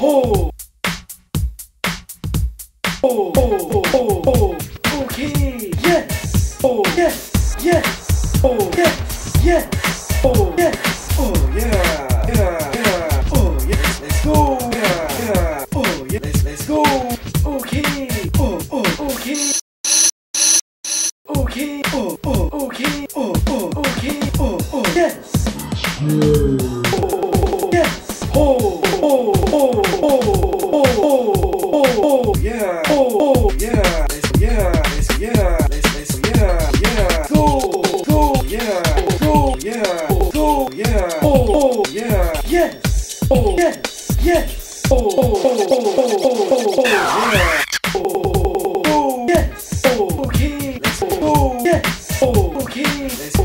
Oh. Oh, oh, oh, okay, yes, oh, yes, yes, oh, yes, yes, oh, yes, oh, yeah, yeah, yeah, oh, yes, let's go, yeah, yeah, oh, yes, let's, go, okay, oh, oh, okay, okay, oh, oh, okay, oh, oh, okay, oh, oh, yes, yeah. Yeah. Oh, oh, yeah. Let's, yeah, let's, yeah, let's, let's, yeah, yeah. Go, go, yeah, go, yeah, go, yeah. Oh, oh, yeah. Yes. Oh, yes, yes. Oh, oh, oh, oh, oh, oh, oh, yeah. Oh, oh, yes. Oh, okay. Let's go. Yes. Oh, okay. Let's.